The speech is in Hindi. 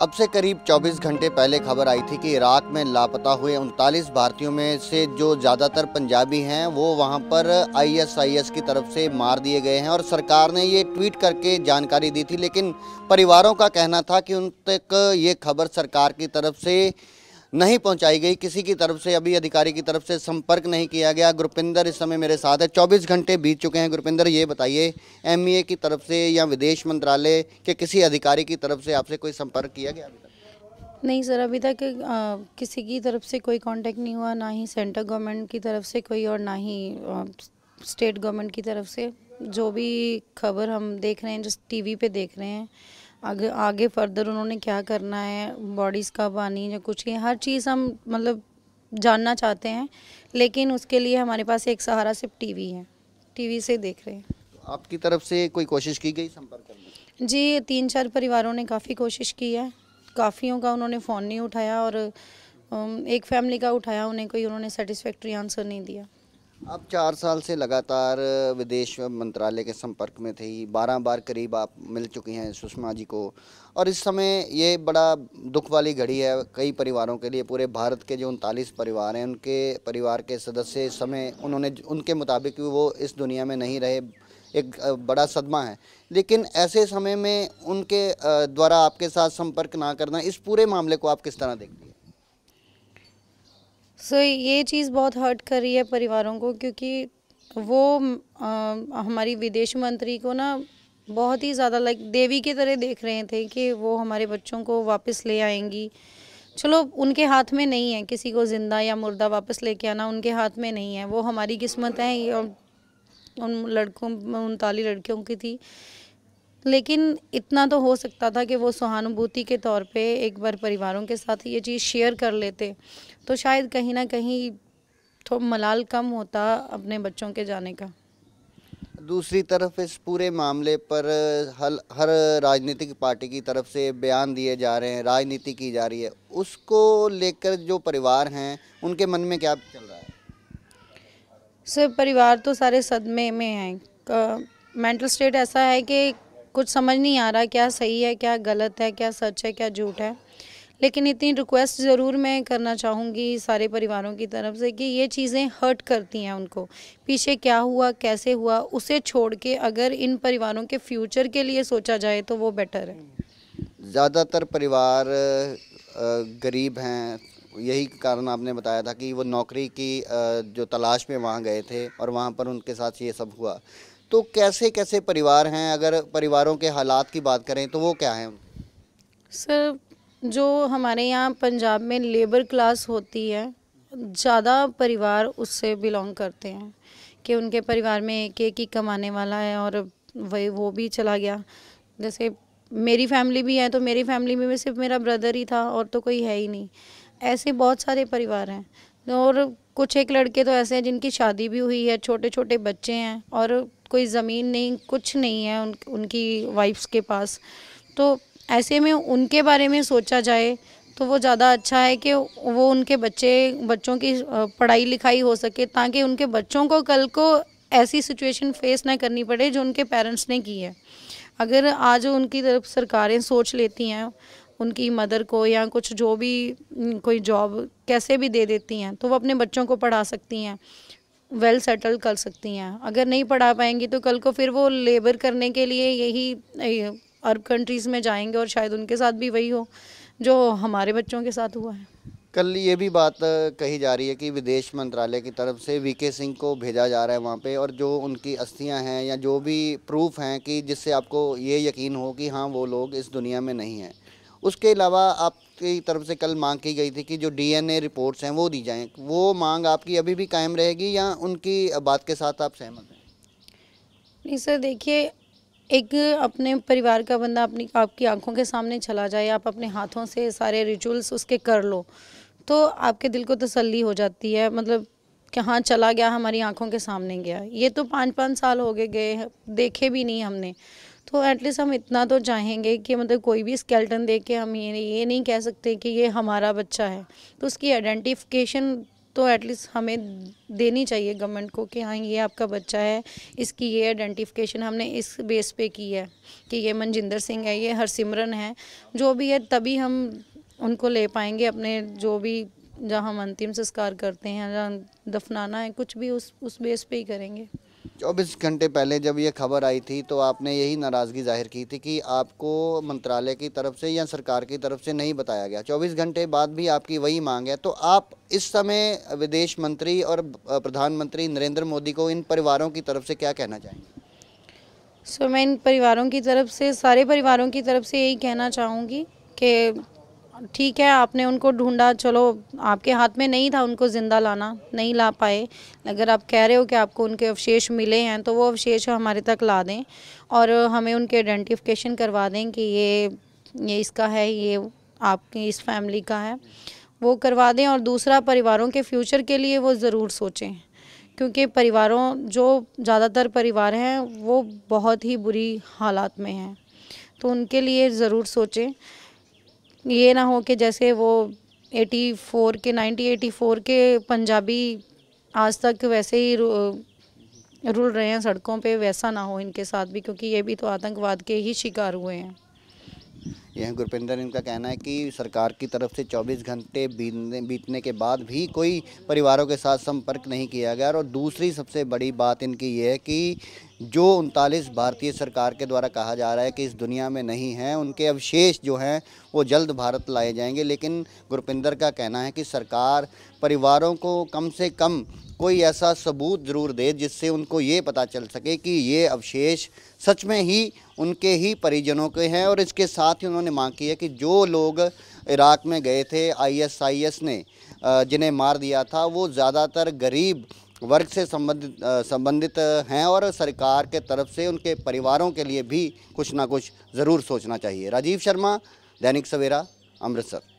अब से करीब 24 घंटे पहले खबर आई थी कि इराक में लापता हुए उनतालीस भारतीयों में से जो ज़्यादातर पंजाबी हैं, वो वहाँ पर आईएसआईएस की तरफ़ से मार दिए गए हैं और सरकार ने ये ट्वीट करके जानकारी दी थी। लेकिन परिवारों का कहना था कि उन तक ये खबर सरकार की तरफ़ से नहीं पहुंचाई गई। किसी की तरफ़ से, अभी अधिकारी की तरफ़ से संपर्क नहीं किया गया। गुरपिंदर इस समय मेरे साथ है। 24 घंटे बीत चुके हैं। गुरपिंदर, ये बताइए एमईए की तरफ़ से या विदेश मंत्रालय के किसी अधिकारी की तरफ़ से आपसे कोई संपर्क किया गया? नहीं सर, अभी तक किसी की तरफ़ से कोई कांटेक्ट नहीं हुआ, ना ही सेंट्रल गवर्नमेंट की तरफ़ से कोई और ना ही स्टेट गवर्नमेंट की तरफ़ से। जो भी खबर हम देख रहे हैं, जिस टीवी पे देख रहे हैं आगे आगे फर्दर उन्होंने क्या करना है? बॉडीज़ का पानी या कुछ हर चीज़ हम मतलब जानना चाहते हैं लेकिन उसके लिए हमारे पास एक सहारा सिर्फ़ टीवी है। टीवी से देख रहे हैं। आपकी तरफ़ से कोई कोशिश की गई संपर्क करने जी तीन चार परिवारों ने काफ़ी कोशिश की है। काफ़ियों का उन्होंने फ़ोन नहीं उठाया और एक फैमिली का उठाया उन्हें कोई उन्होंने सेटिस्फैक्ट्री आंसर नहीं दिया। आप चार साल से लगातार विदेश मंत्रालय के संपर्क में थी, बारह बार करीब आप मिल चुकी हैं सुषमा जी को। और इस समय ये बड़ा दुख वाली घड़ी है कई परिवारों के लिए, पूरे भारत के जो उनतालीस परिवार हैं, उनके परिवार के सदस्य इस समय उन्होंने उनके मुताबिक वो इस दुनिया में नहीं रहे, एक बड़ा सदमा है। लेकिन ऐसे समय में उनके द्वारा आपके साथ संपर्क ना करना, इस पूरे मामले को आप किस तरह देखते हैं? सो so, ये चीज़ बहुत हर्ट कर रही है परिवारों को क्योंकि वो आ, हमारी विदेश मंत्री को ना बहुत ही ज़्यादा लाइक देवी की तरह देख रहे थे कि वो हमारे बच्चों को वापस ले आएँगी। चलो उनके हाथ में नहीं है किसी को ज़िंदा या मुर्दा वापस लेके आना उनके हाथ में नहीं है। वो हमारी किस्मत है उन लड़कों उनतालीस लड़कियों की थी। लेकिन इतना तो हो सकता था कि वो सहानुभूति के तौर पे एक बार परिवारों के साथ ये चीज़ शेयर कर लेते। तो शायद कहीं ना कहीं तो मलाल कम होता अपने बच्चों के जाने का। दूसरी तरफ़ इस पूरे मामले पर हल हर राजनीतिक पार्टी की तरफ़ से बयान दिए जा रहे हैं राजनीति की जा रही है। उसको लेकर जो परिवार हैं उनके मन में क्या चल रहा है? सर परिवार तो सारे सदमे में हैं। मेंटल स्टेट ऐसा है कि कुछ समझ नहीं आ रहा क्या सही है, क्या गलत है, क्या सच है, क्या झूठ है। लेकिन इतनी रिक्वेस्ट ज़रूर मैं करना चाहूँगी सारे परिवारों की तरफ़ से कि ये चीज़ें हर्ट करती हैं उनको। पीछे क्या हुआ, कैसे हुआ, उसे छोड़ के अगर इन परिवारों के फ्यूचर के लिए सोचा जाए तो वो बेटर है। ज़्यादातर परिवार गरीब हैं। यही कारण आपने बताया था कि वो नौकरी की जो तलाश में वहाँ गए थे और वहाँ पर उनके साथ ये सब हुआ। तो कैसे कैसे परिवार हैं? अगर परिवारों के हालात की बात करें तो वो क्या हैं? सर, जो हमारे यहाँ पंजाब में लेबर क्लास होती है, ज़्यादा परिवार उससे बिलोंग करते हैं कि उनके परिवार में एक एक ही कमाने वाला है और वही, वो भी चला गया। जैसे मेरी फैमिली भी है तो मेरी फैमिली में सिर्फ़ मेरा ब्रदर ही था और तो कोई है ही नहीं। ऐसे बहुत सारे परिवार हैं। और कुछ एक लड़के तो ऐसे हैं जिनकी शादी भी हुई है छोटे छोटे बच्चे हैं और कोई ज़मीन नहीं, कुछ नहीं है उन, उनकी वाइफ्स के पास। तो ऐसे में उनके बारे में सोचा जाए तो वो ज़्यादा अच्छा है कि वो उनके बच्चे, बच्चों की पढ़ाई लिखाई हो सके ताकि उनके बच्चों को कल को ऐसी सिचुएशन फेस ना करनी पड़े जो उनके पेरेंट्स ने की है। अगर आज उनकी तरफ़ सरकारें सोच लेती हैं, उनकी मदर को या कुछ जो भी, कोई जॉब कैसे भी दे देती हैं तो वो अपने बच्चों को पढ़ा सकती हैं। वेल well सेटल कर सकती हैं। अगर नहीं पढ़ा पाएँगी तो कल को फिर वो लेबर करने के लिए यही अरब कंट्रीज़ में जाएँगे और शायद उनके साथ भी वही हो, जो हमारे बच्चों के साथ हुआ है। कल ये भी बात कही जा रही है कि विदेश मंत्रालय की तरफ़ से वीके सिंह को भेजा जा रहा है वहाँ पे, और जो उनकी अस्थियाँ हैं या जो भी प्रूफ हैं कि जिससे आपको ये यकीन हो कि हाँ वो लोग इस दुनिया में नहीं हैं। उसके अलावा आपकी तरफ़ से कल मांग की गई थी कि जो डीएनए रिपोर्ट्स हैं वो दी जाएँ। वो मांग आपकी अभी भी कायम रहेगी या उनकी बात के साथ आप सहमत हैं? नहीं सर, देखिए, एक अपने परिवार का बंदा अपनी, आपकी आँखों के सामने चला जाए, आप अपने हाथों से सारे रिचुअल्स उसके कर लो तो आपके दिल को तसल्ली हो जाती है। मतलब कि हाँ चला गया, हमारी आँखों के सामने गया। ये तो पाँच पाँच साल हो गए गए देखे भी नहीं हमने। तो एटलीस्ट हम इतना तो चाहेंगे कि मतलब कोई भी स्केल्टन देख के हम ये ये नहीं कह सकते कि ये हमारा बच्चा है। तो उसकी आइडेंटिफिकेशन तो एटलीस्ट हमें देनी चाहिए गवर्नमेंट को कि हाँ ये आपका बच्चा है, इसकी ये आइडेंटिफिकेशन हमने इस बेस पे की है कि ये मनजिंदर सिंह है, ये हरसिमरन है। जो भी है, तभी हम उनको ले पाएँगे अपने जो भी जहाँ हम अंतिम संस्कार करते हैं, जहाँ दफनाना है, कुछ भी उस उस बेस पे ही करेंगे। चौबीस घंटे पहले जब ये खबर आई थी तो आपने यही नाराज़गी ज़ाहिर की थी कि आपको मंत्रालय की तरफ़ से या सरकार की तरफ़ से नहीं बताया गया। चौबीस घंटे बाद भी आपकी वही मांग है। तो आप इस समय विदेश मंत्री और प्रधानमंत्री नरेंद्र मोदी को इन परिवारों की तरफ़ से क्या कहना चाहेंगे? सो so, मैं इन परिवारों की तरफ़ से सारे परिवारों की तरफ़ से यही कहना चाहूँगी कि ठीक है, आपने उनको ढूंढा, चलो, आपके हाथ में नहीं था उनको ज़िंदा लाना, नहीं ला पाए। अगर आप कह रहे हो कि आपको उनके अवशेष मिले हैं तो वो अवशेष हमारे तक ला दें और हमें उनके आइडेंटिफिकेशन करवा दें कि ये ये इसका है, ये आपकी, इस फैमिली का है। वो करवा दें और दूसरा, परिवारों के फ्यूचर के लिए वो ज़रूर सोचें, क्योंकि परिवारों, जो ज़्यादातर परिवार हैं, वो बहुत ही बुरी हालात में हैं। तो उनके लिए ज़रूर सोचें। ये ना हो कि जैसे वो 84 के 1984 के पंजाबी आज तक वैसे ही रुल रहे हैं सड़कों पे, वैसा ना हो इनके साथ भी, क्योंकि ये भी तो आतंकवाद के ही शिकार हुए हैं। यह गुरपिंदर, इनका कहना है कि सरकार की तरफ़ से 24 घंटे बीतने बीतने के बाद भी कोई परिवारों के साथ संपर्क नहीं किया गया। और दूसरी सबसे बड़ी बात इनकी ये है कि जो उनतालीस भारतीय सरकार के द्वारा कहा जा रहा है कि इस दुनिया में नहीं है, उनके अवशेष जो हैं, वो जल्द भारत लाए जाएँगे। लेकिन गुरपिंदर का कहना है कि सरकार परिवारों को कम से कम कोई ऐसा सबूत ज़रूर दे जिससे उनको ये पता चल सके कि ये अवशेष सच में ही उनके ही परिजनों के हैं और इसके साथ ही उन्होंने मांग की है कि जो लोग इराक में गए थे आईएसआईएस ने जिन्हें मार दिया था, वो ज़्यादातर गरीब वर्ग से संबंधित संबंधित हैं और सरकार के तरफ़ से उनके परिवारों के लिए भी कुछ ना कुछ ज़रूर सोचना चाहिए। राजीव शर्मा, दैनिक सवेरा, अमृतसर।